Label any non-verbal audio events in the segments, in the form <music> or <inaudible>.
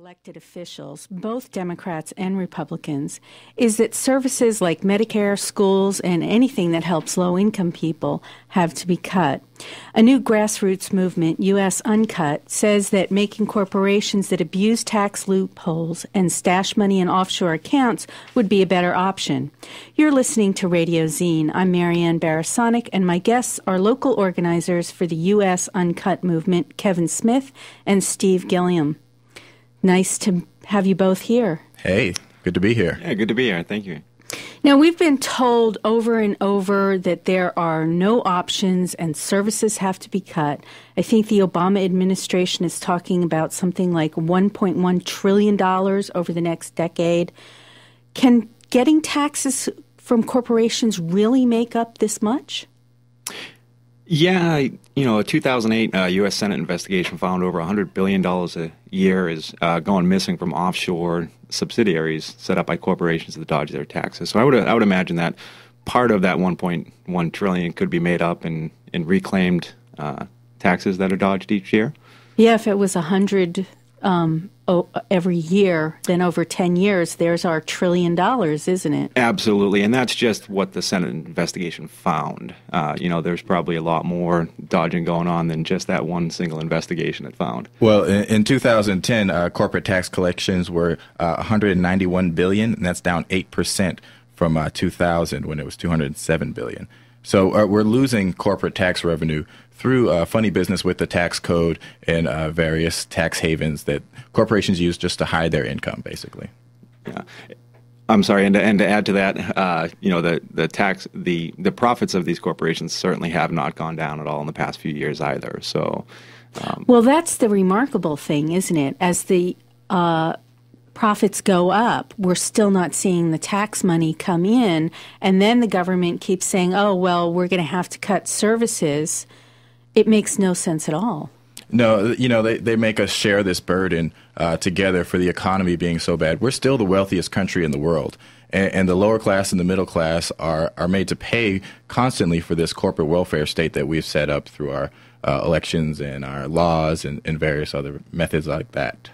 elected officials, both Democrats and Republicans, is that services like Medicare, schools, and anything that helps low income people have to be cut. A new grassroots movement, U.S. Uncut, says that making corporations that abuse tax loopholes and stash money in offshore accounts would be a better option. You're listening to Radio Zine. I'm Marianne Barasonic, and my guests are local organizers for the U.S. Uncut movement, Kevin Smith and Steve Gilliam. Nice to have you both here. Hey, good to be here. Yeah, good to be here. Thank you. Now, we've been told over and over that there are no options and services have to be cut. I think the Obama administration is talking about something like $1.1 trillion over the next decade. Can getting taxes from corporations really make up this much? Yeah, you know, a 2008 uh, U.S. Senate investigation found over $100 billion a year is uh, going missing from offshore subsidiaries set up by corporations that dodge their taxes. So I would I would imagine that part of that 1.1 trillion could be made up in in reclaimed uh, taxes that are dodged each year. Yeah, if it was a hundred um, oh, every year, then over 10 years, there's our trillion dollars, isn't it? Absolutely. And that's just what the Senate investigation found. Uh, you know, there's probably a lot more dodging going on than just that one single investigation it found. Well, in, in 2010, uh, corporate tax collections were uh, 191 billion, and that's down 8% from uh, 2000 when it was 207 billion. So uh, we're losing corporate tax revenue through uh, funny business with the tax code and uh, various tax havens that corporations use just to hide their income, basically. Yeah. I'm sorry, and to, and to add to that, uh, you know, the, the tax, the, the profits of these corporations certainly have not gone down at all in the past few years either. So, um, well, that's the remarkable thing, isn't it? As the uh, profits go up, we're still not seeing the tax money come in. And then the government keeps saying, oh, well, we're going to have to cut services. It makes no sense at all. No, you know, they, they make us share this burden uh, together for the economy being so bad. We're still the wealthiest country in the world. And, and, the lower class and the middle class are, are made to pay constantly for this corporate welfare state that we've set up through our uh, elections and our laws and, and various other methods like that.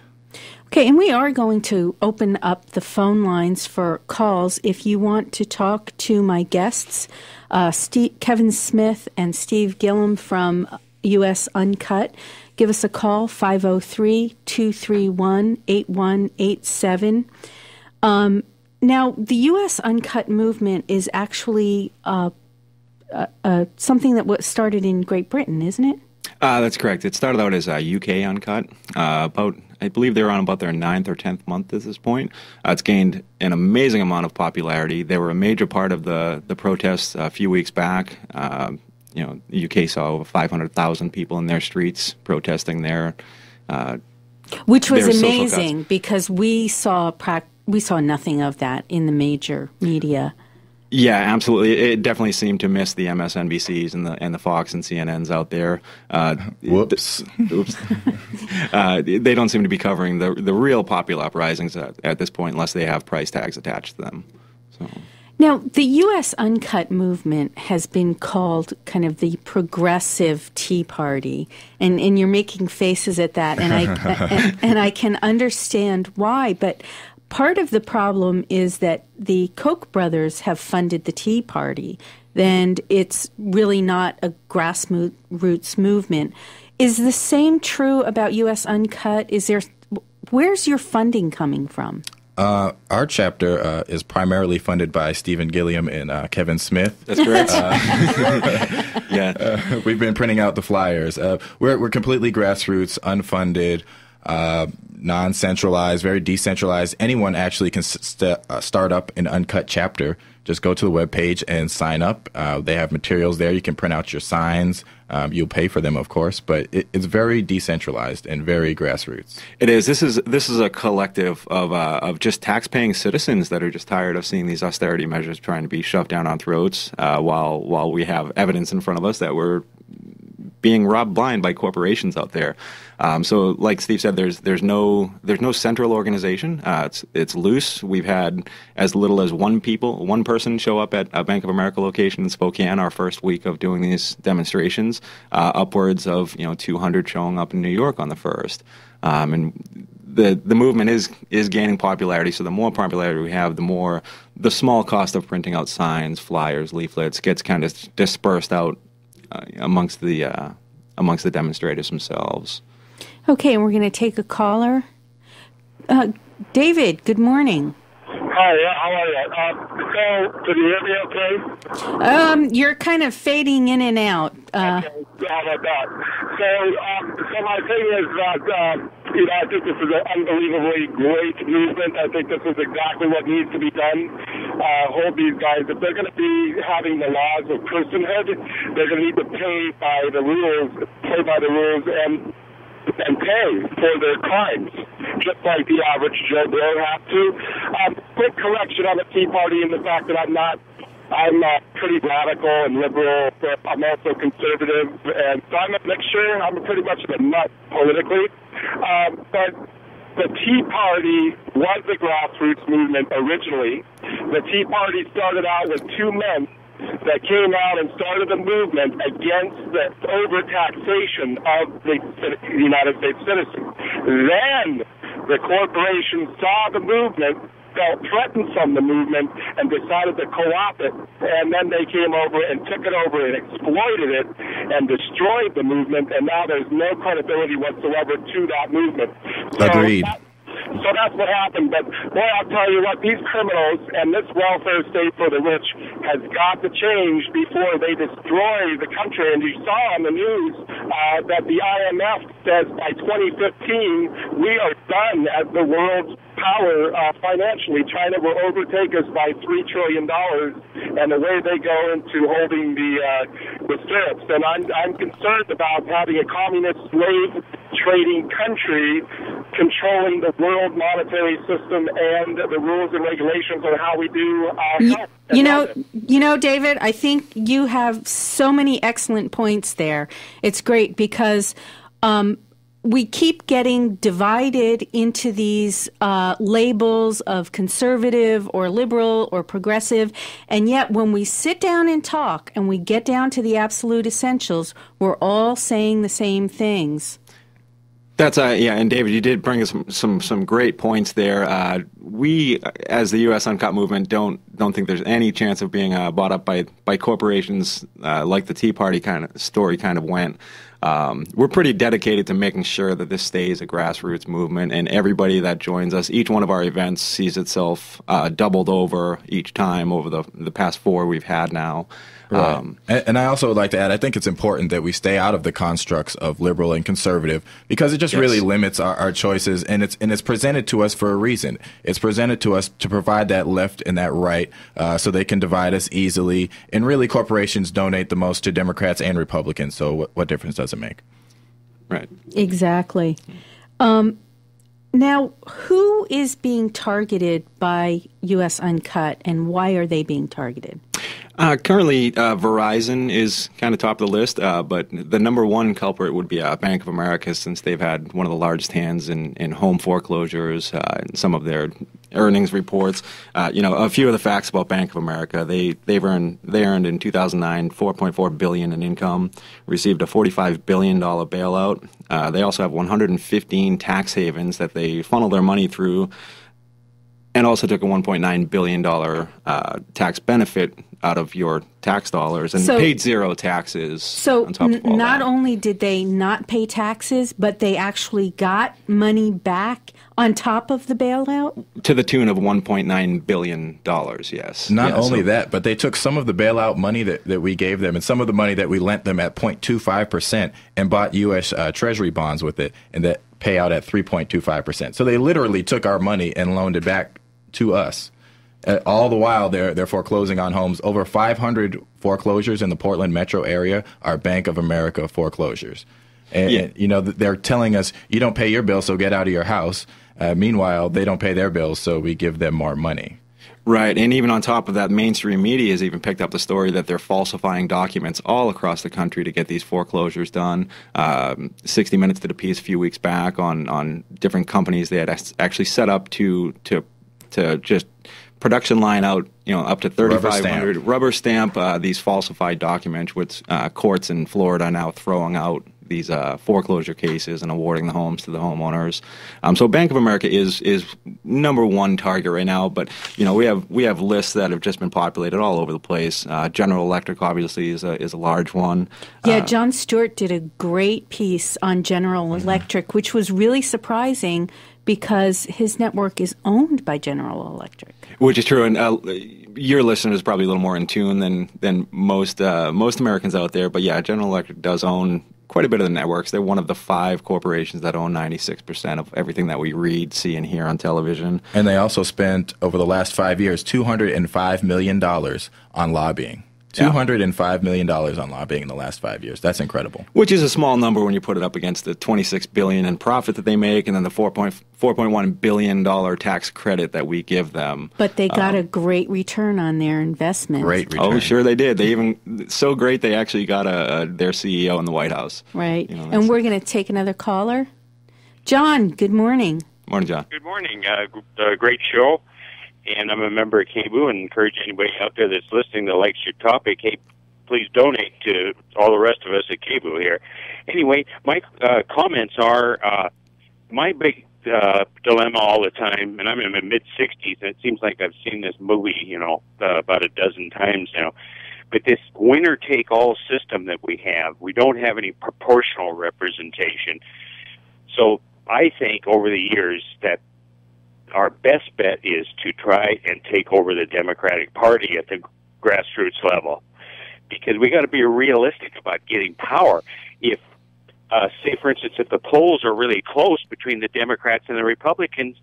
Okay, and we are going to open up the phone lines for calls. If you want to talk to my guests, uh, Steve, Kevin Smith and Steve Gilliam from U.S. Uncut, give us a call 503 231 8187. Um, now, the U.S. Uncut movement is actually uh, uh, uh, something that was started in Great Britain, isn't it? Uh, that's correct. It started out as a UK Uncut. Uh, about, I believe they're on about their ninth or tenth month at this point. Uh, it's gained an amazing amount of popularity. They were a major part of the the protests a few weeks back. Uh, you know, the UK saw over 500,000 people in their streets protesting there. Uh, Which was amazing because we saw pra- we saw nothing of that in the major media. Yeah, absolutely. It definitely seemed to miss the MSNBCs and the and the Fox and CNNs out there. Uh, Whoops. Th- <laughs> oops. uh, they don't seem to be covering the the real popular uprisings at, at, this point, unless they have price tags attached to them. So. Now, the U.S. Uncut movement has been called kind of the progressive Tea Party, and, and you're making faces at that, and I <laughs> and, and I can understand why. But part of the problem is that the Koch brothers have funded the Tea Party, and it's really not a grassroots movement. Is the same true about U.S. Uncut? Is there where's your funding coming from? Uh, our chapter uh, is primarily funded by Stephen Gilliam and uh, Kevin Smith. That's correct. Uh, <laughs> yeah, <laughs> uh, we've been printing out the flyers. Uh, we're we're completely grassroots, unfunded uh, non-centralized, very decentralized. Anyone actually can st- uh, start up an uncut chapter. Just go to the webpage and sign up. Uh, they have materials there. You can print out your signs. Um, you'll pay for them, of course, but it, it's very decentralized and very grassroots. It is. This is this is a collective of uh, of just tax-paying citizens that are just tired of seeing these austerity measures trying to be shoved down our throats, uh, while while we have evidence in front of us that we're being robbed blind by corporations out there. Um, so, like Steve said, there's there's no there's no central organization. Uh, it's it's loose. We've had as little as one people, one person show up at a Bank of America location in Spokane our first week of doing these demonstrations. Uh, upwards of you know 200 showing up in New York on the first, um, and the the movement is is gaining popularity. So the more popularity we have, the more the small cost of printing out signs, flyers, leaflets gets kind of dispersed out amongst the uh, amongst the demonstrators themselves. Okay, and we're going to take a caller. Uh, David, good morning. Hi, how are you? Uh, so, can you hear me okay? Um, you're kind of fading in and out. Uh, okay, how about that? So, um, so my thing is that, uh, you know, I think this is an unbelievably great movement. I think this is exactly what needs to be done. Uh, hold these guys. If they're going to be having the laws of personhood, they're going to need to pay by the rules, play by the rules, and and pay for their crimes, just like the average Joe Blow have to. Um, quick correction on the Tea Party and the fact that I'm not. I'm uh, pretty radical and liberal, but I'm also conservative, and so I'm a mixture. I'm pretty much a nut politically. Um, but the Tea Party was the grassroots movement originally. The Tea Party started out with two men that came out and started a movement against the overtaxation of the United States citizens. Then the corporations saw the movement, felt threatened from the movement, and decided to co-opt it. And then they came over and took it over and exploited it and destroyed the movement. And now there's no credibility whatsoever to that movement. So Agreed. That, so that's what happened. But boy, I'll tell you what, these criminals and this welfare state for the rich has got to change before they destroy the country. And you saw on the news uh, that the IMF says by 2015 we are done as the world's power uh, financially. China will overtake us by three trillion dollars, and the way they go into holding the uh, the stirrups. And I'm I'm concerned about having a communist slave trading country controlling the world monetary system and the rules and regulations on how we do our you, you know, you know, David, I think you have so many excellent points there. It's great because um, we keep getting divided into these uh, labels of conservative or liberal or progressive. And yet, when we sit down and talk and we get down to the absolute essentials, we're all saying the same things. That's uh, yeah, and David, you did bring us some some, some great points there. Uh, we, as the U.S. Uncut movement, don't don't think there's any chance of being uh, bought up by by corporations uh, like the Tea Party kind of story kind of went. Um, we're pretty dedicated to making sure that this stays a grassroots movement, and everybody that joins us, each one of our events sees itself uh, doubled over each time over the the past four we've had now. Right. Um, and, and, I also would like to add, I think it's important that we stay out of the constructs of liberal and conservative because it just yes. really limits our, our, choices, and it's and it's presented to us for a reason. It's presented to us to provide that left and that right, uh, so they can divide us easily. And really, corporations donate the most to Democrats and Republicans. So what, what difference does it make? Right. Exactly. Um, now, who is being targeted by U.S. Uncut, and why are they being targeted? Uh, currently, uh, Verizon is kind of top of the list, uh, but the number one culprit would be uh, Bank of America, since they've had one of the largest hands in, in home foreclosures uh, in some of their earnings reports. Uh, you know, a few of the facts about Bank of America: they they've earned they earned in 2009 4.4 billion in income, received a 45 billion dollar bailout. they also have 115 tax havens that they funnel their money through and also took a 1.9 billion dollar uh, tax benefit out of your tax dollars and so, paid zero taxes. So not that. only did they not pay taxes, but they actually got money back on top of the bailout to the tune of 1.9 billion dollars. Yes. Not yeah, only so. that, but they took some of the bailout money that, that we gave them and some of the money that we lent them at 0.25 percent and bought U.S. Uh, Treasury bonds with it, and that pay out at 3.25 percent. So they literally took our money and loaned it back to us. Uh, all the while, they're they're foreclosing on homes. Over 500 foreclosures in the Portland metro area are Bank of America foreclosures. And, yeah. you know they're telling us you don't pay your bill, so get out of your house. Uh, meanwhile, they don't pay their bills, so we give them more money. Right, and even on top of that, mainstream media has even picked up the story that they're falsifying documents all across the country to get these foreclosures done. Um, 60 Minutes did a piece a few weeks back on on different companies they had actually set up to to to just production line out, you know, up to 3,500 rubber stamp, rubber stamp uh, these falsified documents, which uh, courts in Florida are now throwing out these uh, foreclosure cases and awarding the homes to the homeowners. Um, so Bank of America is is number one target right now. But you know we have we have lists that have just been populated all over the place. Uh, General Electric obviously is a is a large one. Yeah, uh, Jon Stewart did a great piece on General mm-hmm. Electric, which was really surprising because his network is owned by General Electric. Which is true, and uh, your listener is probably a little more in tune than than most uh, most Americans out there. But yeah, General Electric does own quite a bit of the networks. They're one of the five corporations that own 96% of everything that we read, see, and hear on television. And they also spent, over the last five years, $205 million on lobbying. $205 million on lobbying in the last five years. That's incredible. Which is a small number when you put it up against the 26 billion in profit that they make and then the $4.1 billion tax credit that we give them. But they got um, a great return on their investment. Great return. Oh, sure they did. They even, so great they actually got a, a their CEO in the White House. Right. You know, and we're going to take another caller. John, good morning. Morning, John. Good morning. Uh, uh, great show and I'm a member of KBOO and encourage anybody out there that's listening that likes your topic, hey, please donate to all the rest of us at KBOO here. Anyway, my uh, comments are uh, my big uh, dilemma all the time, and I'm in my mid 60s, and it seems like I've seen this movie, you know, uh, about a dozen times now. But this winner take all system that we have, we don't have any proportional representation. So I think over the years that our best bet is to try and take over the Democratic Party at the grassroots level, because we got to be realistic about getting power. If, uh, say, for instance, if the polls are really close between the Democrats and the Republicans,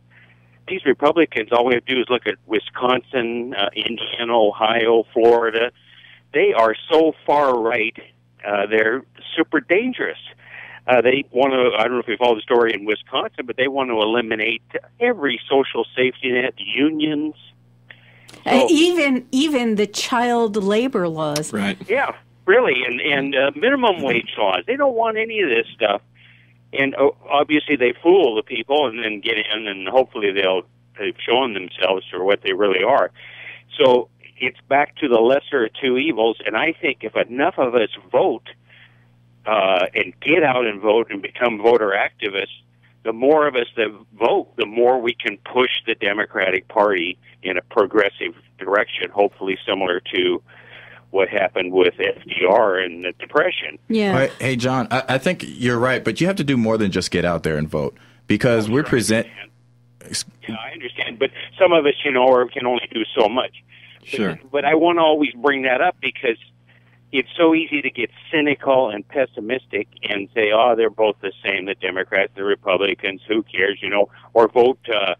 these Republicans, all we have to do is look at Wisconsin, uh, Indiana, Ohio, Florida. They are so far right, uh, they're super dangerous. Uh, they want to, I don't know if you follow the story in Wisconsin, but they want to eliminate every social safety net, unions. Uh, so, uh, even even the child labor laws. Right. Yeah, really, and and uh, minimum wage laws. They don't want any of this stuff, and uh, obviously they fool the people and then get in, and hopefully they'll they've shown themselves for what they really are. So it's back to the lesser of two evils, and I think if enough of us vote uh, and get out and vote and become voter activists, the more of us that vote, the more we can push the Democratic Party in a progressive direction, hopefully similar to what happened with FDR and the Depression. Yeah. Hey, John, I, I think you're right, but you have to do more than just get out there and vote because we're present. Yeah, I understand, but some of us, you know, can only do so much. Sure. But, but I want to always bring that up because it's so easy to get cynical and pessimistic and say, "Oh, they're both the same, the Democrats, the Republicans. Who cares?" You know, or vote uh,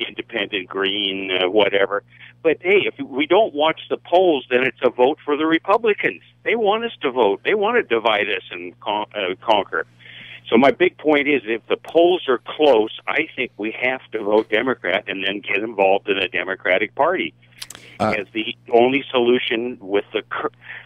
independent, green, uh, whatever. But hey, if we don't watch the polls, then it's a vote for the Republicans. They want us to vote. They want to divide us and con- uh, conquer. So my big point is, if the polls are close, I think we have to vote Democrat and then get involved in the Democratic Party uh, as the only solution with the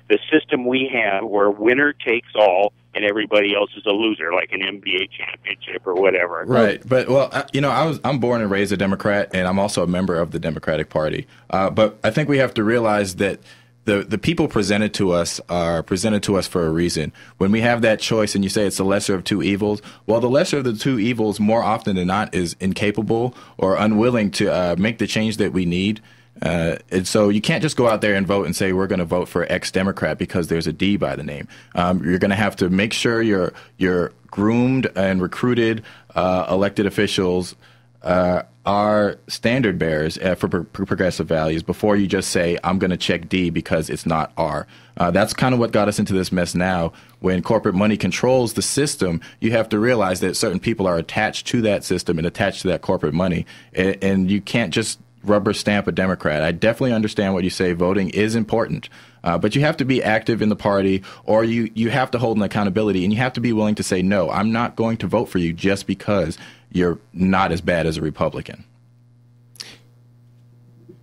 the system we have, where winner takes all and everybody else is a loser, like an NBA championship or whatever. Right, but well, you know, I was I'm born and raised a Democrat, and I'm also a member of the Democratic Party. Uh, but I think we have to realize that the the people presented to us are presented to us for a reason. When we have that choice, and you say it's the lesser of two evils, well, the lesser of the two evils, more often than not, is incapable or unwilling to uh, make the change that we need. Uh, and so you can't just go out there and vote and say we're going to vote for X Democrat because there's a D by the name. Um, you're going to have to make sure you're groomed and recruited uh, elected officials uh, are standard bearers uh, for pro- progressive values before you just say I'm going to check D because it's not R. Uh, that's kind of what got us into this mess now. When corporate money controls the system, you have to realize that certain people are attached to that system and attached to that corporate money, and, and you can't just rubber stamp a Democrat. I definitely understand what you say. Voting is important. Uh, but you have to be active in the party, or you, you have to hold an accountability, and you have to be willing to say, no, I'm not going to vote for you just because you're not as bad as a Republican.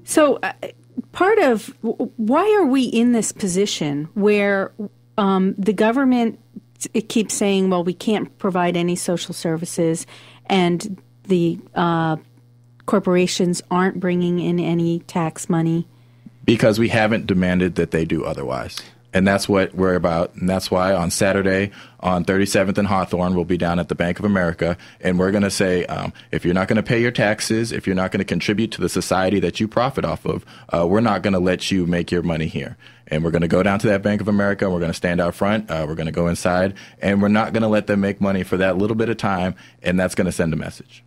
So, uh, part of why are we in this position where um, the government it keeps saying, well, we can't provide any social services, and the uh, corporations aren't bringing in any tax money? Because we haven't demanded that they do otherwise. And that's what we're about. And that's why on Saturday on 37th and Hawthorne, we'll be down at the Bank of America. And we're going to say um, if you're not going to pay your taxes, if you're not going to contribute to the society that you profit off of, uh, we're not going to let you make your money here. And we're going to go down to that Bank of America and we're going to stand out front. Uh, we're going to go inside and we're not going to let them make money for that little bit of time. And that's going to send a message.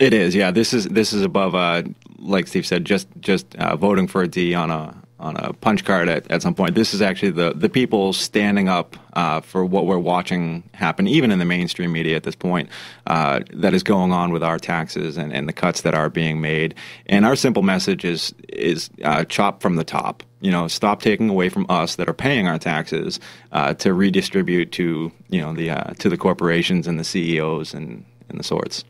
It is, yeah. This is this is above, uh, like Steve said, just just uh, voting for a D on a on a punch card at, at some point. This is actually the the people standing up uh, for what we're watching happen, even in the mainstream media at this point, uh, that is going on with our taxes and, and the cuts that are being made. And our simple message is is uh, chop from the top. You know, stop taking away from us that are paying our taxes uh, to redistribute to you know the uh, to the corporations and the CEOs and and the sorts.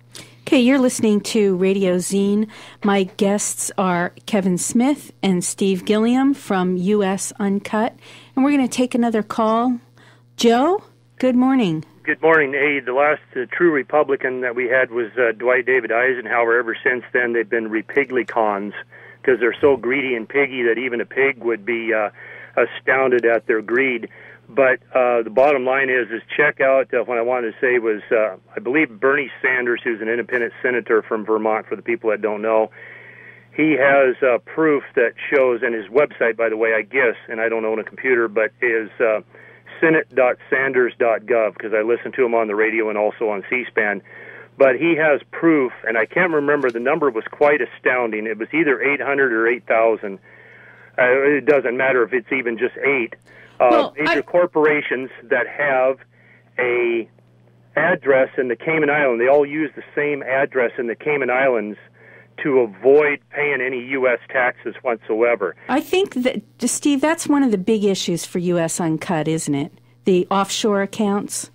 Okay, you're listening to Radio Zine. My guests are Kevin Smith and Steve Gilliam from US Uncut. And we're going to take another call. Joe, good morning. Good morning. Hey, the last uh, true Republican that we had was uh, Dwight David Eisenhower. Ever since then, they've been repiglycons because they're so greedy and piggy that even a pig would be uh, astounded at their greed. But uh, the bottom line is, is check out uh, what I wanted to say was, uh, I believe Bernie Sanders, who's an independent senator from Vermont, for the people that don't know, he has uh, proof that shows, and his website, by the way, I guess, and I don't own a computer, but is uh, senate.sanders.gov because I listen to him on the radio and also on C-SPAN. But he has proof, and I can't remember the number was quite astounding. It was either 800 or 8,000. Uh, it doesn't matter if it's even just eight well, major I... corporations that have a address in the Cayman Islands. They all use the same address in the Cayman Islands to avoid paying any U.S. taxes whatsoever. I think that, Steve, that's one of the big issues for U.S. Uncut, isn't it? The offshore accounts.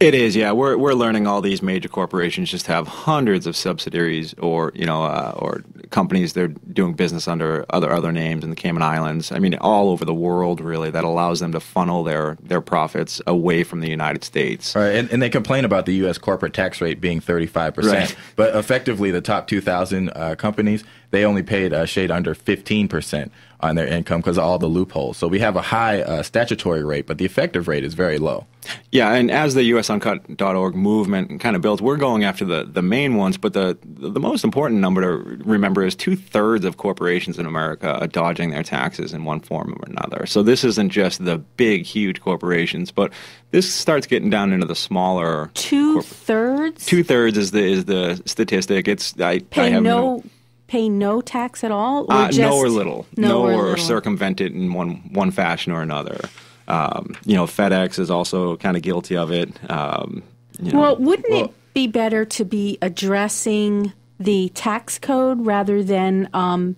It is, yeah. We're we're learning all these major corporations just have hundreds of subsidiaries or you know uh, or companies they're doing business under other other names in the Cayman Islands. I mean, all over the world, really. That allows them to funnel their their profits away from the United States. Right, and, and they complain about the U.S. corporate tax rate being thirty five percent, but effectively the top two thousand uh, companies they only paid a shade under fifteen percent on their income because of all the loopholes. So we have a high uh, statutory rate, but the effective rate is very low. Yeah, and as the USUncut.org movement kind of builds, we're going after the, the main ones, but the the most important number to remember is two thirds of corporations in America are dodging their taxes in one form or another. So this isn't just the big, huge corporations, but this starts getting down into the smaller. Two corp- thirds. Two thirds is the is the statistic. It's I, pay I have no, no pay no tax at all, or uh, no or little, no, no or, or circumvent it in one one fashion or another. Um, you know, FedEx is also kind of guilty of it. Um, you know, well, wouldn't well, it be better to be addressing the tax code rather than um,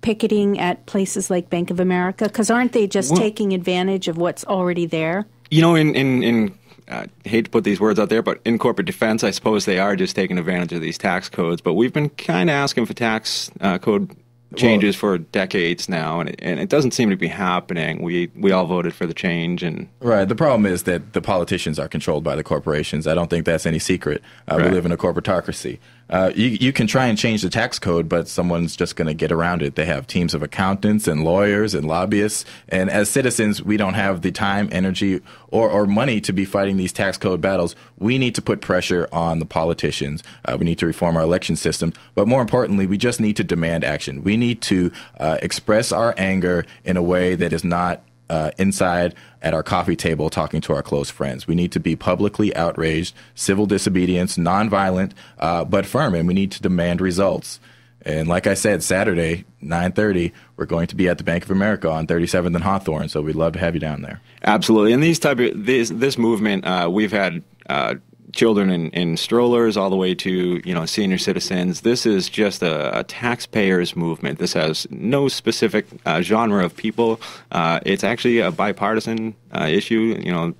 picketing at places like Bank of America? Because aren't they just well, taking advantage of what's already there? You know, in in, in I hate to put these words out there, but in corporate defense, I suppose they are just taking advantage of these tax codes. But we've been kind of asking for tax uh, code changes well, for decades now, and it, and it doesn't seem to be happening. We we all voted for the change, and right. The problem is that the politicians are controlled by the corporations. I don't think that's any secret. Uh, right. We live in a corporatocracy. Uh, you, you can try and change the tax code, but someone's just going to get around it. They have teams of accountants and lawyers and lobbyists. And as citizens, we don't have the time, energy, or, or money to be fighting these tax code battles. We need to put pressure on the politicians. Uh, we need to reform our election system. But more importantly, we just need to demand action. We need to uh, express our anger in a way that is not uh, inside at our coffee table talking to our close friends. We need to be publicly outraged, civil disobedience, nonviolent, uh, but firm, and we need to demand results. And like I said, Saturday, 9:30, we're going to be at the Bank of America on 37th and Hawthorne. So we'd love to have you down there. Absolutely. And these type of this this movement, uh, we've had uh, children in, in, strollers all the way to you know senior citizens. This is just a, a taxpayers movement. This has no specific uh, genre of people. Uh, it's actually a bipartisan uh, issue. You know.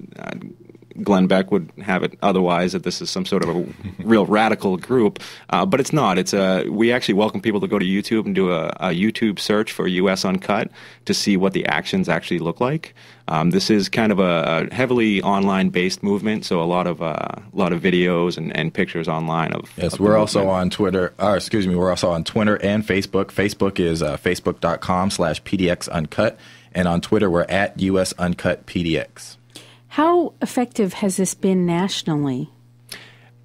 Uh, Glenn Beck would have it otherwise that this is some sort of a <laughs> real radical group, uh, but it's not. It's a we actually welcome people to go to YouTube and do a, a YouTube search for U.S. Uncut to see what the actions actually look like. Um, this is kind of a, heavily online-based movement, so a lot of uh, a lot of videos and, and pictures online of. Yes, of we're also on Twitter. Or uh, excuse me, we're also on Twitter and Facebook. Facebook is uh, facebook.com/slash pdxuncut, And on Twitter, we're at US Uncut PDX. How effective has this been nationally?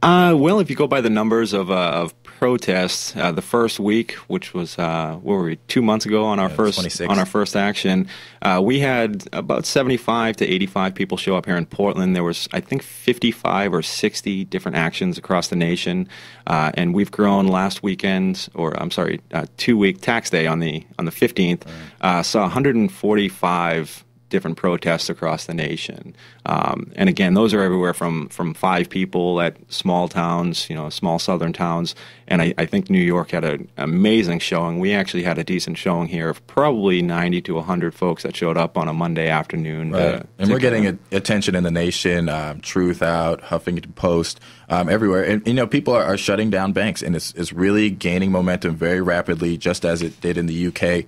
Uh, well, if you go by the numbers of, uh, of protests, uh, the first week, which was uh, what were we two months ago on our Yeah, first 26. on our first action, uh, we had about seventy five to eighty five people show up here in Portland. There was I think fifty five or sixty different actions across the nation, uh, and we've grown last weekend, or I'm sorry, uh, two week tax day on the on the fifteenth, uh, saw one hundred and forty five different protests across the nation. Um, and again, those are everywhere from from five people at small towns, you know, small southern towns. And I, I think New York had an amazing showing. We actually had a decent showing here of probably 90 to 100 folks that showed up on a Monday afternoon. to- Right. and to we're getting a- attention in the nation, um, Truthout, Huffington Post, um, everywhere. And, you know, people are, are shutting down banks, and it's, it's really gaining momentum very rapidly, just as it did in the UK.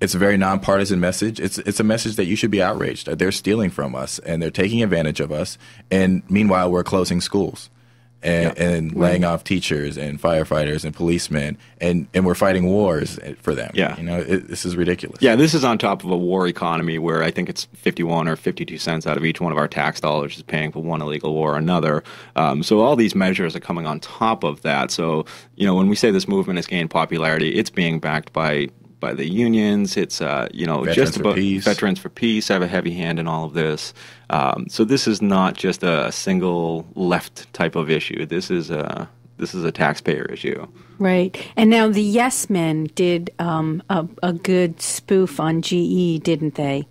It's a very nonpartisan message. It's it's a message that you should be outraged. They're stealing from us, and they're taking advantage of us. And meanwhile, we're closing schools. And, Yeah. and laying off teachers and firefighters and policemen, and, and we're fighting wars for them. Yeah. you know it, this is ridiculous. Yeah, this is on top of a war economy where I think it's 51 or 52 cents out of each one of our tax dollars is paying for one illegal war or another. Um, so all these measures are coming on top of that. So, you know, when we say this movement has gained popularity, it's being backed by by the unions. It's uh, you know Veterans just about Peace. Veterans for Peace have a heavy hand in all of this. Um, so this is not just a single left type of issue. This is a this is a taxpayer issue. Right. And now the Yes Men did um, a, a good spoof on GE, didn't they?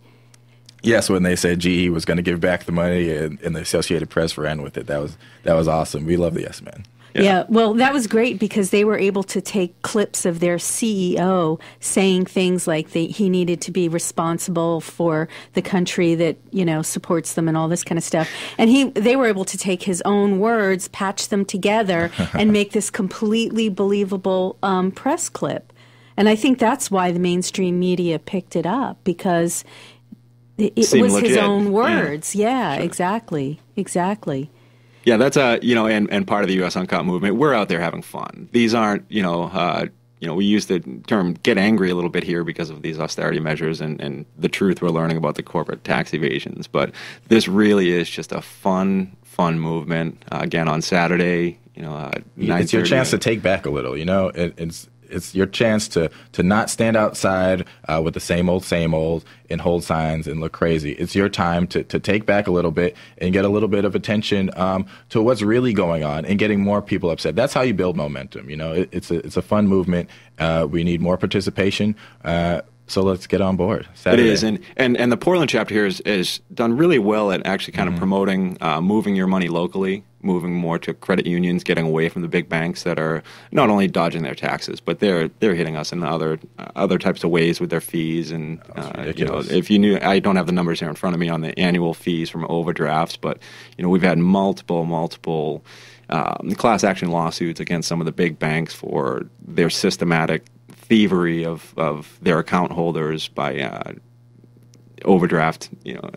Yes, when they said GE was going to give back the money, and, and the Associated Press ran with it. That was that was awesome. We love the Yes Men. Yeah. Well, that was great because they were able to take clips of their CEO saying things like they, he needed to be responsible for the country that you know supports them and all this kind of stuff. And he they were able to take his own words, patch them together, and <laughs> make this completely believable um, press clip. And I think that's why the mainstream media picked it up because it, it was his legit. own Yeah. words. Yeah, exactly, exactly. Yeah, that's a you know, and, and part of the U.S. Uncut movement. We're out there having fun. These aren't you know, uh, you know, we use the term "get angry" a little bit here because of these austerity measures and, and the truth we're learning about the corporate tax evasions. But this really is just a fun, fun movement. Uh, again, on Saturday, you know, uh, It's your chance to take back a little. You know, it, it's it's your chance to to not stand outside uh, with the same old, same old, and hold signs and look crazy. It's your time to to take back a little bit and get a little bit of attention um, to what's really going on and getting more people upset. That's how you build momentum. You know, it, it's a it's a fun movement. Uh, we need more participation. Uh, so let's get on board. It Saturday. is, and, and, and the Portland chapter here is, is done really well at actually kind of promoting uh, moving your money locally, moving more to credit unions, getting away from the big banks that are not only dodging their taxes, but they're they're hitting us in other uh, other types of ways with their fees. And uh, you know, if you knew, I don't have the numbers here in front of me on the annual fees from overdrafts, but you know, we've had multiple multiple. Um, class action lawsuits against some of the big banks for their systematic thievery of, of their account holders by uh, overdraft. You know,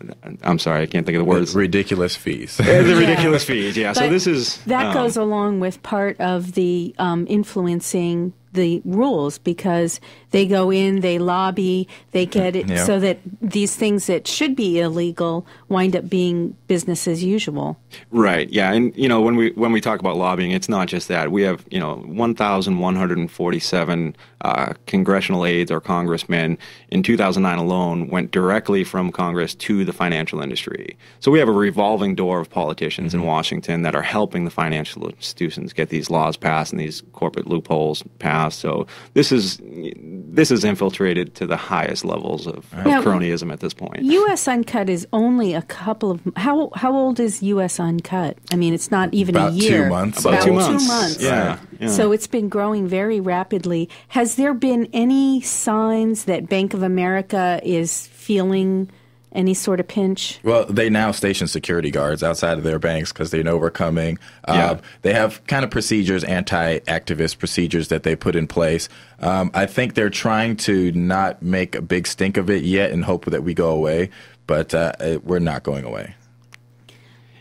I'm sorry, I can't think of the words. ridiculous fees. <laughs> the Yeah. ridiculous fees. Yeah. so this is that um, goes along with part of the um, influencing the rules because they go in, they lobby, they get it Yeah. so that these things that should be illegal wind up being business as usual. Right. Yeah. And you know when we when we talk about lobbying, it's not just that. We have you know 1,147 uh, congressional aides or congressmen in 2009 alone went directly from Congress to the financial industry. So we have a revolving door of politicians in Washington that are helping the financial institutions get these laws passed and these corporate loopholes passed. So this is this is infiltrated to the highest levels of, of Now- cronyism at this point. U.S. Uncut is only a couple of how how old is U.S. Uncut? I mean, it's not even About a two months About About two two months. months. Yeah. Yeah. So it's been growing very rapidly. Has there been any signs that Bank of America is feeling any sort of pinch? Well, they now station security guards outside of their banks because they know we're coming. Yeah. Uh, they have kind of procedures, anti-activist procedures that they put in place. Um, I think they're trying to not make a big stink of it yet and hope that we go away, but uh, we're not going away.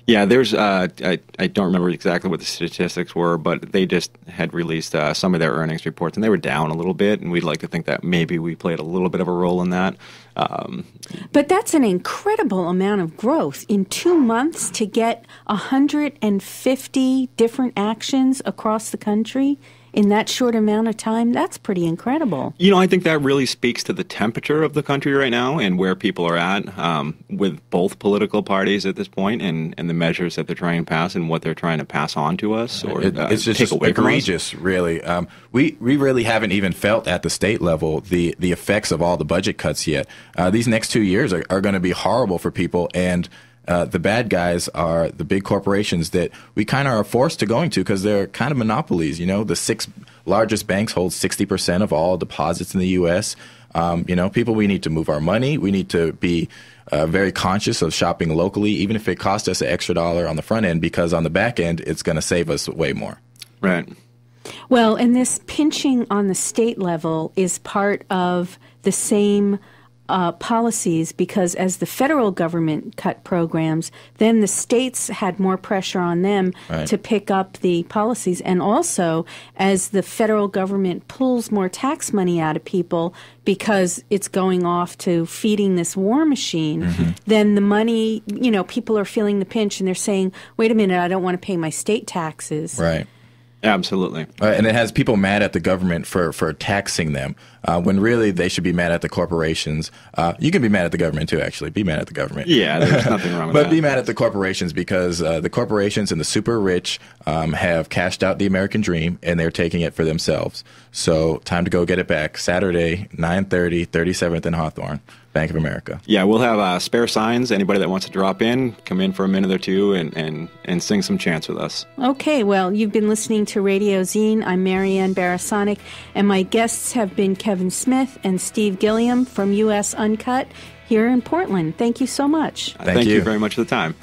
Yeah, there's. Uh, I I don't remember exactly what the statistics were, but they just had released uh, some of their earnings reports, and they were down a little bit. And we'd like to think that maybe we played a little bit of a role in that. Um, but that's an incredible amount of growth in two months to get 150 different actions across the country in that short amount of time, that's pretty incredible. You know, I think that really speaks to the temperature of the country right now and where people are at um, with both political parties at this point and, and the measures that they're trying to pass and what they're trying to pass on to us or it, uh, it's just, just egregious, really. Um, we, we really haven't even felt at the state level the, the effects of all the budget cuts yet. Uh, these next two years are, are going to be horrible for people and – uh, the bad guys are the big corporations that we kind of are forced to going to because they're kind of monopolies. You know, the six largest banks hold 60% of all deposits in the U.S. Um, you know, people, we need to move our money. We need to be uh, very conscious of shopping locally, even if it costs us an extra dollar on the front end, because on the back end, it's going to save us way more. Right. Well, and this pinching on the state level is part of the same uh, policies because as the federal government cut programs, then the states had more pressure on them right. to pick up the policies. And also, as the federal government pulls more tax money out of people because it's going off to feeding this war machine, mm-hmm. then the money, you know, people are feeling the pinch and they're saying, wait a minute, I don't want to pay my state taxes. Right. Absolutely. Uh, and it has people mad at the government for, for taxing them uh, when really they should be mad at the corporations. Uh, you can be mad at the government too, actually. Be mad at the government. Yeah, there's nothing wrong <laughs> with but that. But be mad at the corporations because uh, the corporations and the super rich um, have cashed out the American dream and they're taking it for themselves. So time to go get it back. Saturday, 9.30, 37th and Hawthorne. Bank of America. Yeah, we'll have uh, spare signs. Anybody that wants to drop in, come in for a minute or two and, and, and sing some chants with us. Okay, well, you've been listening to Radio Zine. I'm Marianne Barasonic, and my guests have been Kevin Smith and Steve Gilliam from U.S. Uncut here in Portland. Thank you so much. Thank, Thank you. you very much for the time.